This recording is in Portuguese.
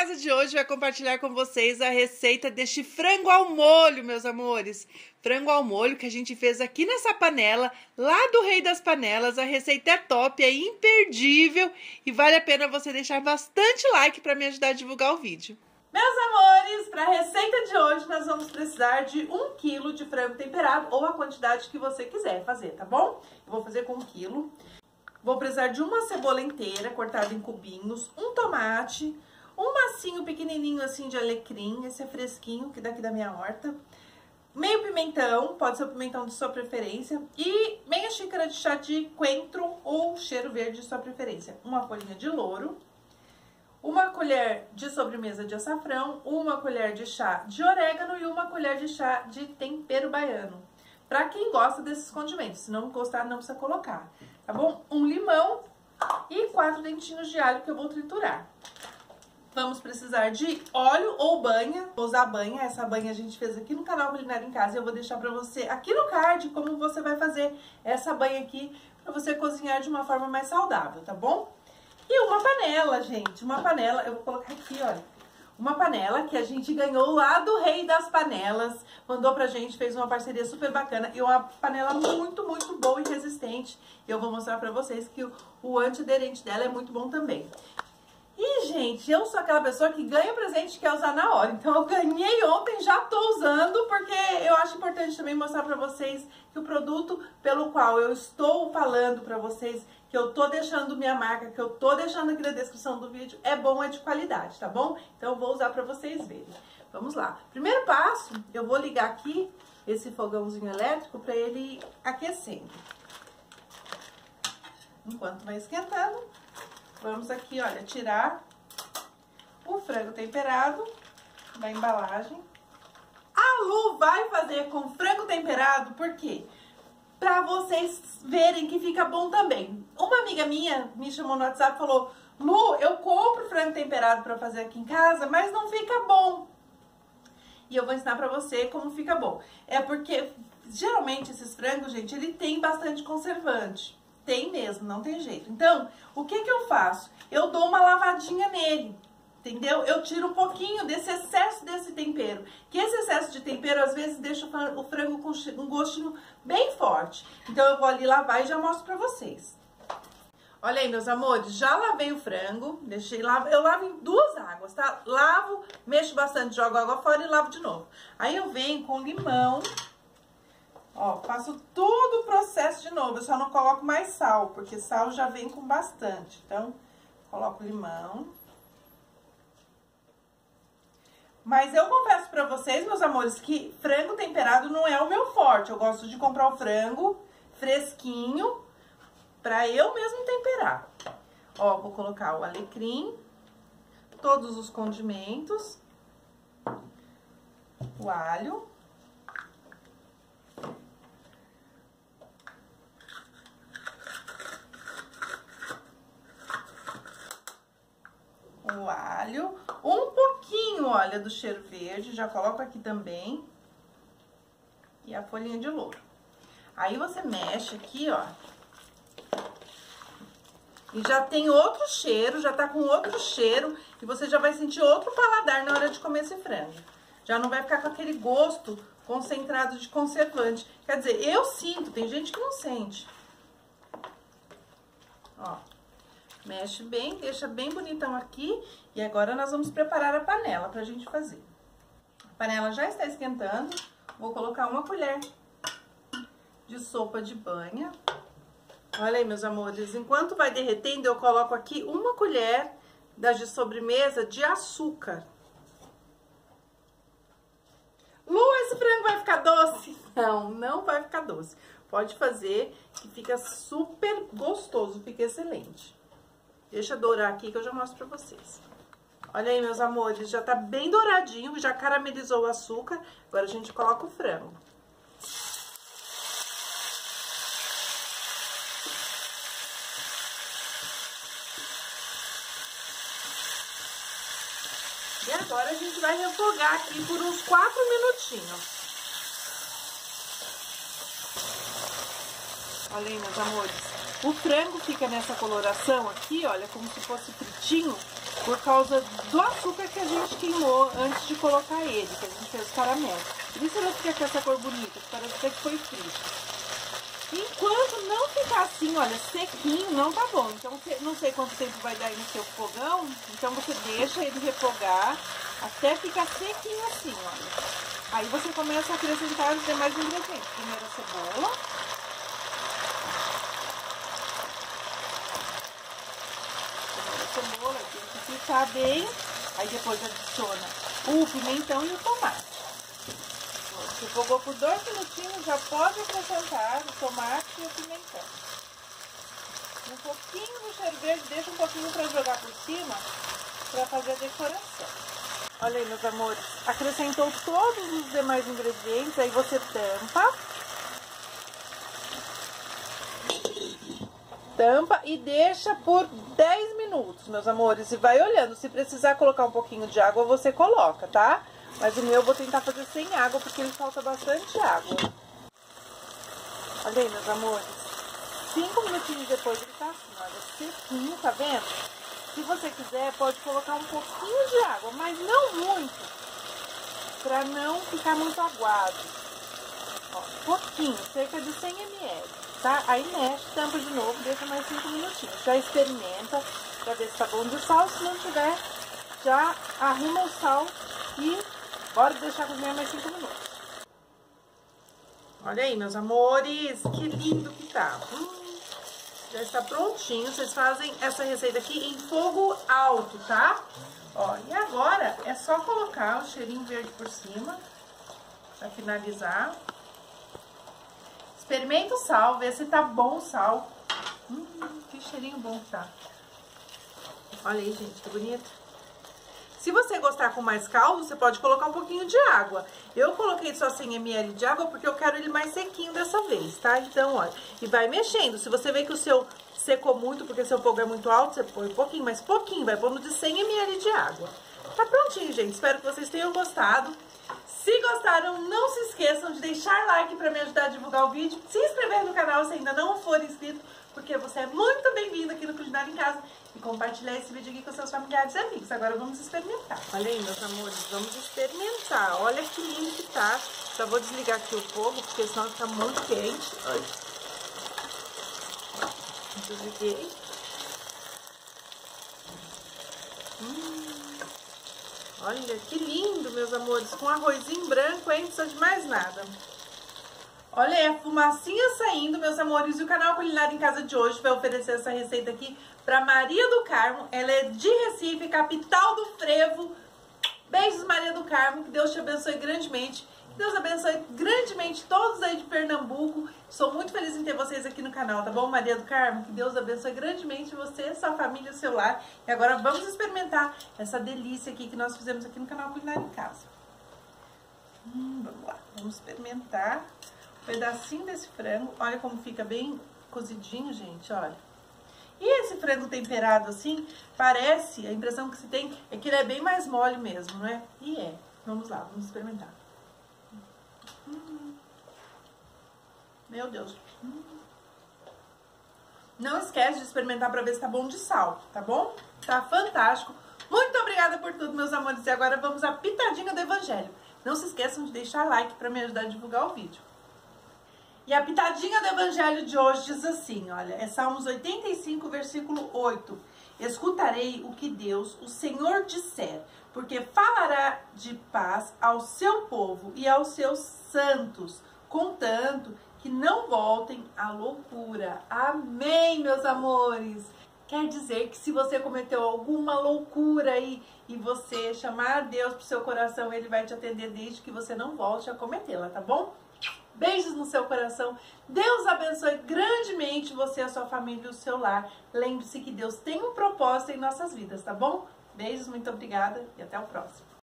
casa de hoje vai compartilhar com vocês a receita deste frango ao molho, meus amores. Frango ao molho que a gente fez aqui nessa panela, lá do Rei das Panelas. A receita é top, é imperdível e vale a pena você deixar bastante like para me ajudar a divulgar o vídeo. Meus amores, para a receita de hoje nós vamos precisar de 1 kg de frango temperado ou a quantidade que você quiser fazer, tá bom? Eu vou fazer com 1 kg. Vou precisar de uma cebola inteira cortada em cubinhos, um tomate, um massinho pequenininho assim de alecrim, esse é fresquinho, que daqui da minha horta. Meio pimentão, pode ser o pimentão de sua preferência. E meia xícara de chá de coentro ou cheiro verde de sua preferência. Uma folhinha de louro uma colher de sobremesa de açafrão, uma colher de chá de orégano e uma colher de chá de tempero baiano. Para quem gosta desses condimentos, se não gostar não precisa colocar, tá bom? Um limão e quatro dentinhos de alho que eu vou triturar. Vamos precisar de óleo ou banha, vou usar banha, essa banha a gente fez aqui no canal Culinário em Casa eu vou deixar pra você aqui no card como você vai fazer essa banha aqui pra você cozinhar de uma forma mais saudável, tá bom? E uma panela, gente, uma panela, eu vou colocar aqui, olha. Uma panela que a gente ganhou lá do Rei das Panelas, mandou pra gente, fez uma parceria super bacana. E uma panela muito, muito boa e resistente. E eu vou mostrar pra vocês que o, o antiaderente dela é muito bom também. Gente, eu sou aquela pessoa que ganha presente e quer usar na hora. Então, eu ganhei ontem, já tô usando, porque eu acho importante também mostrar pra vocês que o produto pelo qual eu estou falando pra vocês, que eu tô deixando minha marca, que eu tô deixando aqui na descrição do vídeo, é bom, é de qualidade, tá bom? Então, eu vou usar pra vocês verem. Vamos lá. Primeiro passo, eu vou ligar aqui esse fogãozinho elétrico pra ele aquecendo. Enquanto vai esquentando, Vamos aqui, olha, tirar o frango temperado da embalagem. A Lu vai fazer com frango temperado, por quê? Pra vocês verem que fica bom também. Uma amiga minha me chamou no WhatsApp e falou, Lu, eu compro frango temperado pra fazer aqui em casa, mas não fica bom. E eu vou ensinar pra você como fica bom. É porque, geralmente, esses frangos, gente, ele tem bastante conservante. Tem mesmo, não tem jeito. Então, o que que eu faço? Eu dou uma lavadinha nele, entendeu? Eu tiro um pouquinho desse excesso desse tempero. Que esse excesso de tempero, às vezes, deixa o frango com um gostinho bem forte. Então, eu vou ali lavar e já mostro pra vocês. Olha aí, meus amores, já lavei o frango, deixei lavo, eu lavo em duas águas, tá? Lavo, mexo bastante, jogo água fora e lavo de novo. Aí eu venho com limão, Ó, faço todo o processo de novo, eu só não coloco mais sal, porque sal já vem com bastante. Então, coloco limão. Mas eu confesso pra vocês, meus amores, que frango temperado não é o meu forte. Eu gosto de comprar o frango fresquinho pra eu mesmo temperar. Ó, vou colocar o alecrim, todos os condimentos, o alho. O alho, um pouquinho, olha, do cheiro verde, já coloco aqui também. E a folhinha de louro. Aí você mexe aqui, ó. E já tem outro cheiro, já tá com outro cheiro, e você já vai sentir outro paladar na hora de comer esse frango. Já não vai ficar com aquele gosto concentrado de conservante. Quer dizer, eu sinto, tem gente que não sente. Ó. Mexe bem, deixa bem bonitão aqui. E agora nós vamos preparar a panela pra gente fazer. A panela já está esquentando. Vou colocar uma colher de sopa de banha. Olha aí, meus amores. Enquanto vai derretendo, eu coloco aqui uma colher das de sobremesa de açúcar. Lu, esse frango vai ficar doce? Não, não vai ficar doce. Pode fazer, que fica super gostoso, fica excelente. Deixa dourar aqui que eu já mostro pra vocês. Olha aí, meus amores, já tá bem douradinho, já caramelizou o açúcar. Agora a gente coloca o frango. E agora a gente vai refogar aqui por uns 4 minutinhos. Olha aí, meus amores. O frango fica nessa coloração aqui, olha, como se fosse fritinho, por causa do açúcar que a gente queimou antes de colocar ele, que a gente fez o caramelo. Por isso ele fica com essa cor bonita, parece até que foi frito. Enquanto não ficar assim, olha, sequinho, não tá bom. Então, não sei quanto tempo vai dar aí no seu fogão, então você deixa ele refogar até ficar sequinho assim, olha. Aí você começa a acrescentar os demais ingredientes. Primeiro a cebola. Primeiro a cebola, tem que fritar bem. Aí depois adiciona o pimentão e o tomate. Refogou por dois minutinhos, já pode acrescentar o tomate e o pimentão. Um pouquinho do verde, deixa um pouquinho para jogar por cima, para fazer a decoração. Olha aí, meus amores, acrescentou todos os demais ingredientes, aí você tampa. Tampa e deixa por 10 minutos, meus amores. E vai olhando, se precisar colocar um pouquinho de água, você coloca, tá? Mas o meu eu vou tentar fazer sem água, porque ele falta bastante água. Olha aí, meus amores. Cinco minutinhos depois ele tá assim, olha, sequinho, tá vendo? Se você quiser, pode colocar um pouquinho de água, mas não muito. Pra não ficar muito aguado. Ó, pouquinho, cerca de 100 ml, tá? Aí mexe, tampa de novo, deixa mais cinco minutinhos. Já experimenta pra ver se tá bom de sal. Se não tiver, já arruma o sal e Bora deixar cozinhar mais 5 minutos. Olha aí, meus amores, que lindo que tá. Hum, já está prontinho. Vocês fazem essa receita aqui em fogo alto, tá? Ó, e agora é só colocar o cheirinho verde por cima pra finalizar. Experimenta o sal, vê se tá bom o sal. Hum, que cheirinho bom que tá. Olha aí, gente, que bonito. Se você gostar com mais caldo, você pode colocar um pouquinho de água. Eu coloquei só 100 ml de água porque eu quero ele mais sequinho dessa vez, tá? Então, olha, e vai mexendo. Se você vê que o seu secou muito, porque seu fogo é muito alto, você põe um pouquinho, mas pouquinho, vai pondo de 100 ml de água. Tá prontinho, gente. Espero que vocês tenham gostado. Se gostaram, não se esqueçam de deixar like para me ajudar a divulgar o vídeo, se inscrever no canal se ainda não for inscrito, porque você é muito bem-vindo aqui no Culinária em Casa e compartilhar esse vídeo aqui com seus familiares e amigos. Agora vamos experimentar. Olha aí, meus amores, vamos experimentar. Olha que lindo que tá. Já vou desligar aqui o fogo, porque senão fica muito quente. Olha. Desliguei. Hum. Olha que lindo, meus amores, com arrozinho branco, hein? Não precisa de mais nada. Olha aí a fumacinha saindo, meus amores, e o canal Culinária em Casa de hoje vai oferecer essa receita aqui para Maria do Carmo. Ela é de Recife, capital do frevo. Beijos, Maria do Carmo, que Deus te abençoe grandemente. Deus abençoe grandemente todos aí de Pernambuco. Sou muito feliz em ter vocês aqui no canal, tá bom, Maria do Carmo? Que Deus abençoe grandemente você, sua família, seu lar. E agora vamos experimentar essa delícia aqui que nós fizemos aqui no canal Culinária em Casa. Hum, vamos lá, vamos experimentar pedacinho desse frango. Olha como fica bem cozidinho, gente, olha. E esse frango temperado assim, parece, a impressão que se tem é que ele é bem mais mole mesmo, não é? E é. Vamos lá, vamos experimentar. Meu Deus. Não esquece de experimentar pra ver se tá bom de sal, tá bom? Tá fantástico. Muito obrigada por tudo, meus amores. E agora vamos à pitadinha do evangelho. Não se esqueçam de deixar like para me ajudar a divulgar o vídeo. E a pitadinha do evangelho de hoje diz assim, olha, é Salmos 85, versículo 8. Escutarei o que Deus, o Senhor, disser, porque falará de paz ao seu povo e aos seus santos, contanto que não voltem à loucura. Amém, meus amores! Quer dizer que se você cometeu alguma loucura aí e você chamar a Deus pro seu coração, ele vai te atender desde que você não volte a cometê-la, tá bom? Beijos no seu coração. Deus abençoe grandemente você, a sua família e o seu lar. Lembre-se que Deus tem um propósito em nossas vidas, tá bom? Beijos, muito obrigada e até o próximo.